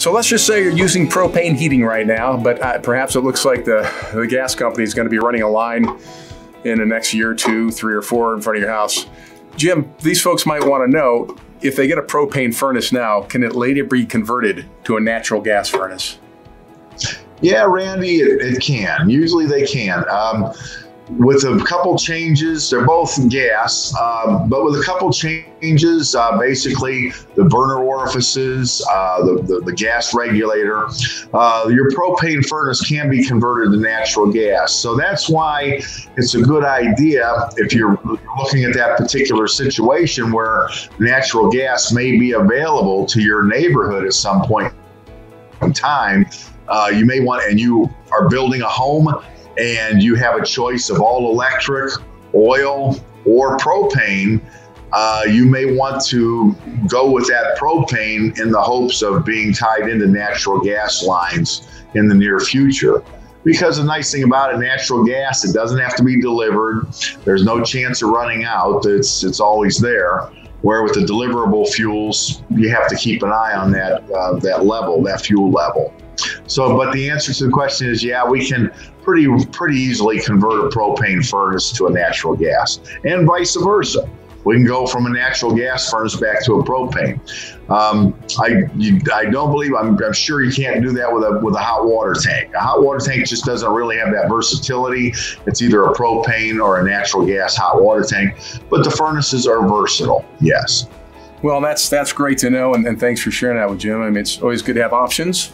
So let's just say you're using propane heating right now, but uh, perhaps it looks like the, the gas company is going to be running a line in the next year, two, three, or four in front of your house. Jim, these folks might want to know if they get a propane furnace now, can it later be converted to a natural gas furnace? Yeah, Randy, it, it can. Usually they can. Um, with a couple changes, they're both gas, uh, but with a couple changes, uh, basically the burner orifices, uh, the, the, the, gas regulator, uh, your propane furnace can be converted to natural gas. So that's why it's a good idea if you're looking at that particular situation where natural gas may be available to your neighborhood at some point in time. Uh, you may want, and you are building a home and you have a choice of all electric, oil, or propane, uh, you may want to go with that propane in the hopes of being tied into natural gas lines in the near future. Because the nice thing about it, natural gas, it doesn't have to be delivered. There's no chance of running out. It's it's always there. Where with the deliverable fuels, you have to keep an eye on that uh, that level, that fuel level. So, but the answer to the question is, yeah, we can pretty pretty easily convert a propane furnace to a natural gas, and vice versa. We can go from a natural gas furnace back to a propane. Um, I you, I don't believe I'm, I'm, sure you can't do that with a with a hot water tank. A hot water tank just doesn't really have that versatility. It's either a propane or a natural gas hot water tank, but the furnaces are versatile. Yes. Well, that's that's great to know, and, and thanks for sharing that with Jim. I mean, it's always good to have options,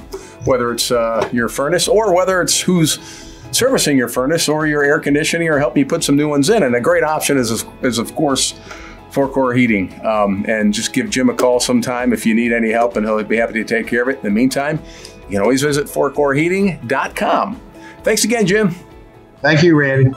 whether it's uh, your furnace or whether it's who's servicing your furnace or your air conditioning or helping you put some new ones in. And a great option is, is of course, Forquer Heating. Um, and just give Jim a call sometime if you need any help, and he'll be happy to take care of it. In the meantime, you can always visit forquerheating.com. Thanks again, Jim. Thank you, Randy.